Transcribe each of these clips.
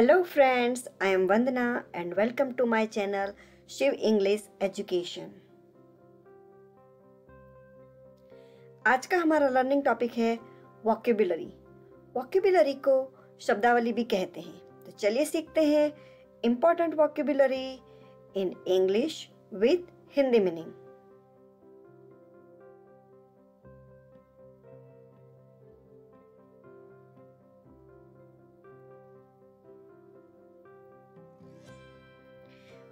Hello friends I am Vandana and welcome to my channel Shiv English education आज का हमारा learning topic है वॉक्यूबुलरी वॉक्यूबुलरी को शब्दावली भी कहते हैं। तो चलिए सीखते हैं important vocabulary in English with Hindi meaning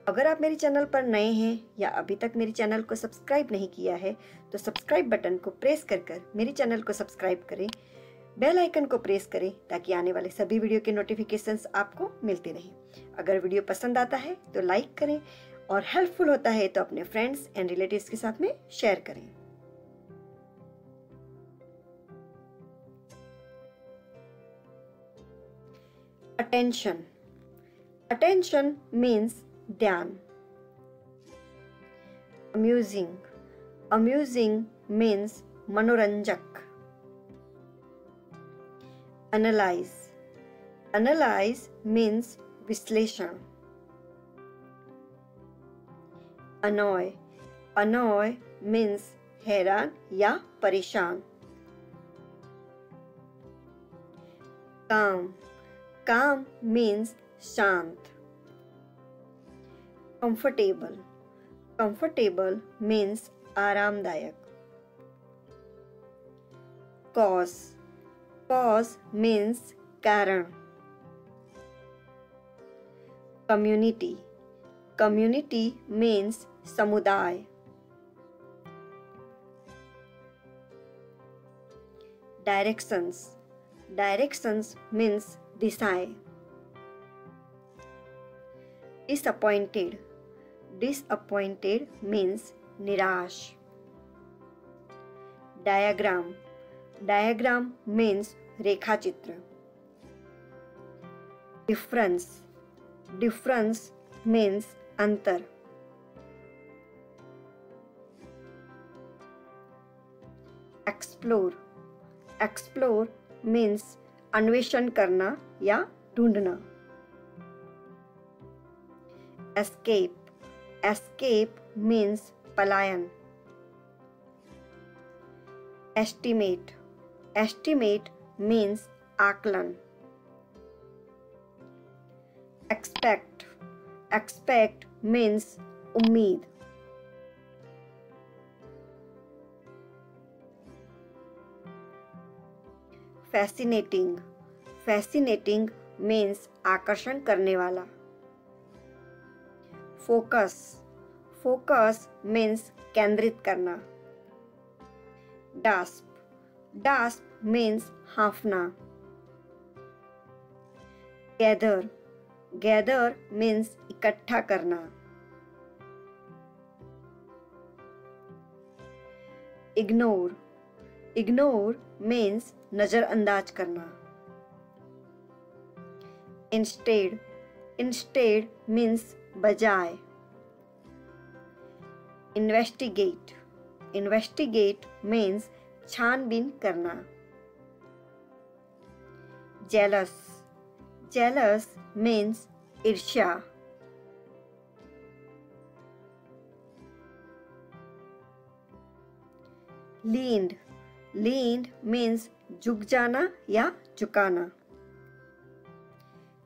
अगर आप मेरे चैनल पर नए हैं या अभी तक मेरे चैनल को सब्सक्राइब नहीं किया है तो सब्सक्राइब बटन को प्रेस कर कर मेरे चैनल को सब्सक्राइब करें। बेल आइकन को प्रेस करें ताकि आने वाले सभी वीडियो के नोटिफिकेशंस आपको मिलते रहें। अगर वीडियो पसंद आता है तो लाइक करें और हेल्पफुल होता है तो अपने फ्रेंड्स एंड रिलेटिव्स के साथ में शेयर करें। Attention. Attention means ध्यान अम्यूजिंग अम्यूजिंग मीन्स मनोरंजक एनालाइज एनालाइज मीन्स विश्लेषण अनॉय अनॉय मीन्स हैरान या परेशान काम काम मीन्स शांत कंफर्टेबल कंफर्टेबल मीन्स आरामदायक कॉज कॉज मीन्स कारण कम्युनिटी कम्युनिटी मीन्स समुदाय डायरेक्शंस डायरेक्शंस मीन्स दिशाएं disappointed Disappointed means निराश. डायग्राम डायग्राम मीन्स रेखा चित्र डिफरेंस डिफरेंस मीन्स अंतर. एक्सप्लोर एक्सप्लोर मीन्स अन्वेषण करना या ढूंढना. Escape. एस्केप मीन्स पलायन। एस्टिमेट एस्टिमेट मीन्स आकलन। एक्सपेक्ट एक्सपेक्ट मीन्स उम्मीद। फैसिनेटिंग फैसिनेटिंग मीन्स आकर्षण करने वाला। फोकस फोकस मीन्स केंद्रित करना. डास्प डास्प मीन्स हाफना. गैदर गैदर मीन्स इकट्ठा करना. इग्नोर इग्नोर मीन्स नजरअंदाज करना. इंस्टेड इंस्टेड मीन्स बजाय। इन्वेस्टिगेट इन्वेस्टिगेट मीन्स छानबीन करना। जेलस जेलस मीन्स ईर्ष्या। लींड लींड मीन्स झुक जाना या झुकाना।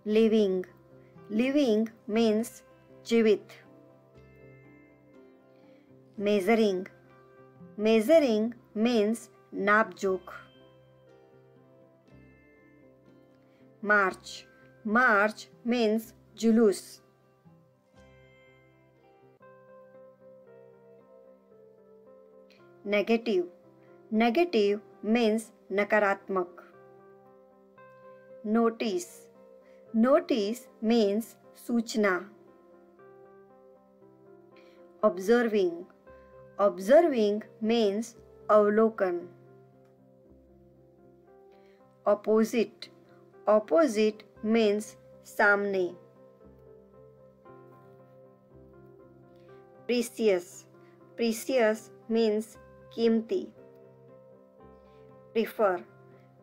लिविंग लिविंग मीन्स जीवित। मेजरिंग मेजरिंग मीन्स नापजोक। मार्च मार्च मीन्स जुलूस। नेगेटिव नेगेटिव मीन्स नकारात्मक। नोटिस नोटिस मीन्स सूचना। ऑब्जर्विंग ऑब्जर्विंग मीन्स अवलोकन. ऑपोजिट ऑपोजिट मीन्स सामने. प्रीसियस प्रीसियस मीन्स कीमती. प्रिफर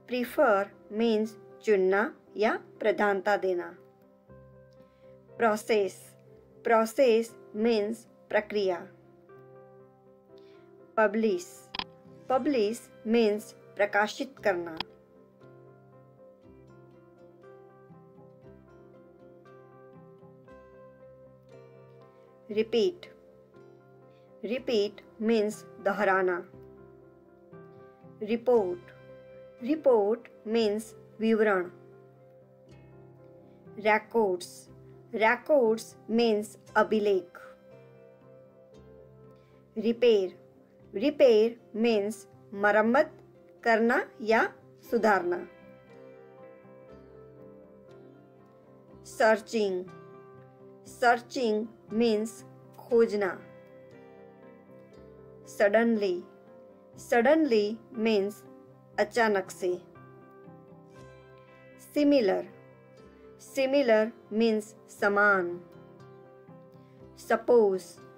प्रिफर मीन्स चुनना या प्रधानता देना. प्रोसेस प्रोसेस मीन्स प्रक्रिया। पब्लिश। पब्लिश मीन्स प्रकाशित करना। रिपीट रिपीट मीन्स दोहराना। रिपोर्ट रिपोर्ट मीन्स विवरण। records records means अभिलेख। रिपेयर रिपेयर मीन्स मरम्मत करना या सुधारना. सर्चिंग सर्चिंग मीन्स खोजना. सडनली सडनली मीन्स अचानक से. सिमिलर सिमिलर मीन्स समान. सपोज़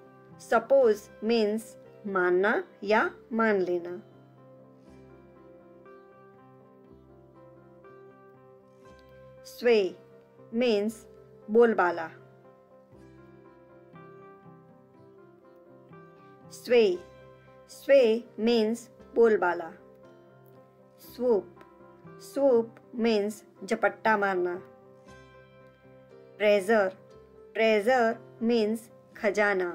सपोज़ मीन्स मानना या मान लेना। स्वे मीन्स बोलबाला। स्वे स्वे मीन्स बोलबाला। स्वूप स्वूप मीन्स झपट्टा मारना। ट्रेजर ट्रेजर मीन्स खजाना।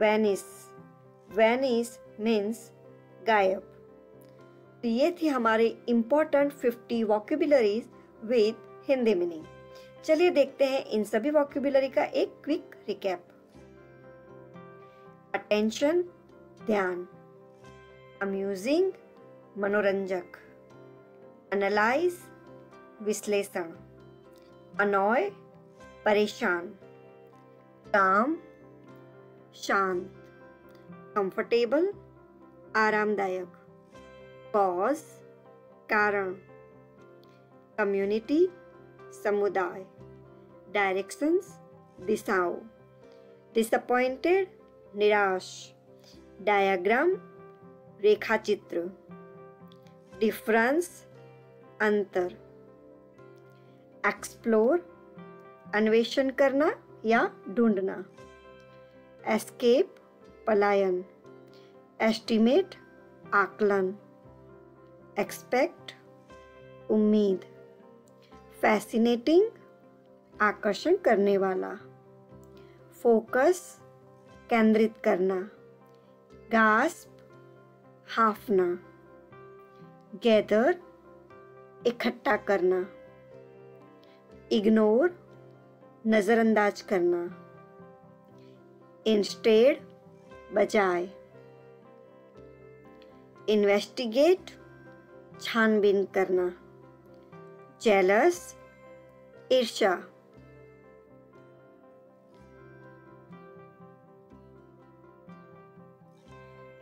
वेनिस वेनिस मीन्स गायब। तो ये थी हमारे important fifty vocabularies with Hindi meaning चलिए देखते हैं इन सभी वॉक्यूबुलरी का एक क्विक रिकैप अटेंशन ध्यान। अम्यूजिंग मनोरंजक। एनालाइज विश्लेषण। अनॉय परेशान। काम शांत कंफर्टेबल आरामदायक। कॉज कारण। कम्युनिटी समुदाय। डायरेक्शंस दिशाओं। डिसअपॉइंटेड निराश। डायग्राम रेखाचित्र। डिफरेंस अंतर। एक्सप्लोर अन्वेषण करना या ढूंढना। एस्केप, पलायन। एस्टिमेट, आकलन। एक्सपेक्ट, उम्मीद। फैसिनेटिंग, आकर्षण करने वाला। फोकस, केंद्रित करना। गास्प, हाफना। गैदर, इकट्ठा करना। इग्नोर, नज़रअंदाज करना। इंस्टेड बजाय इन्वेस्टिगेट छानबीन करना। जेलस ईर्षा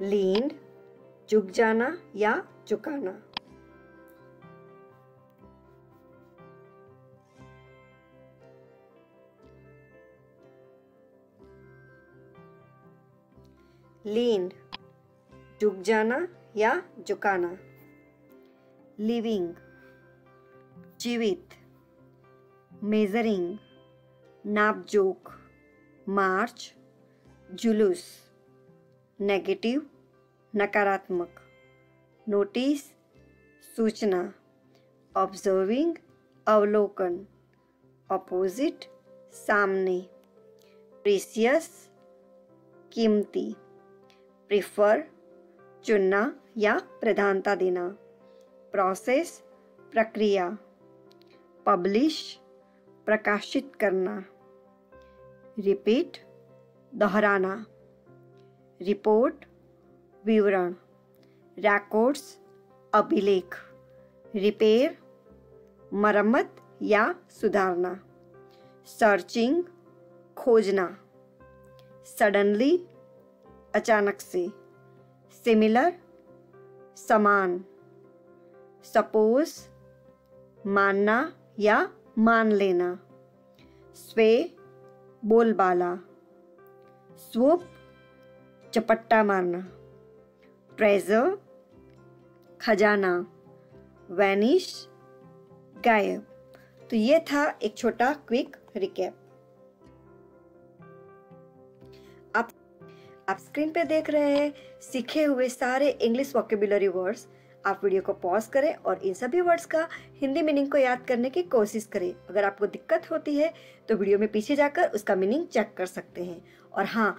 लीन झुक जाना या झुकाना। लीन झुक जाना या झुकाना। लिविंग, जीवित। मेजरिंग, नापजोक। मार्च, जुलूस। नेगेटिव, नकारात्मक। नोटिस, सूचना। ऑब्जर्विंग, अवलोकन। ऑपोजिट, सामने। प्रीसियस, कीमती। प्रिफर, चुनना या प्रधानता देना। प्रोसेस प्रक्रिया। पब्लिश प्रकाशित करना। रिपीट दोहराना। रिपोर्ट विवरण। रिकॉर्ड्स अभिलेख। रिपेयर मरम्मत या सुधारना। सर्चिंग खोजना। सडनली अचानक से। सिमिलर, समान। सपोज़, मानना या मान लेना। स्वे, बोलबाला। स्वूप, चपट्टा मारना। ट्रेजर खजाना। वैनिश, गायब। तो ये था एक छोटा क्विक रिकैप। आप स्क्रीन पे देख रहे हैं, सीखे हुए सारे इंग्लिश वॉकेबुलरी वर्ड्स आप वीडियो को पॉज करें और इन सभी वर्ड्स का हिंदी मीनिंग को याद करने की कोशिश करें। अगर आपको दिक्कत होती है तो वीडियो में पीछे जाकर उसका मीनिंग चेक कर सकते हैं। और हाँ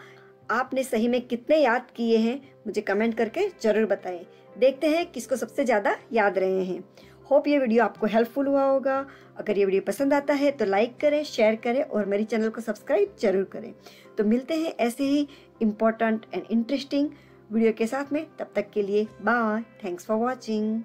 आपने सही में कितने याद किए हैं, मुझे कमेंट करके ज़रूर बताएँ। देखते हैं किसको सबसे ज़्यादा याद रहे हैं। होप ये वीडियो आपको हेल्पफुल हुआ होगा। अगर ये वीडियो पसंद आता है तो लाइक करें शेयर करें और मेरी चैनल को सब्सक्राइब ज़रूर करें। तो मिलते हैं ऐसे ही इम्पोर्टेंट एंड इंटरेस्टिंग वीडियो के साथ में, तब तक के लिए बाय थैंक्स फॉर वॉचिंग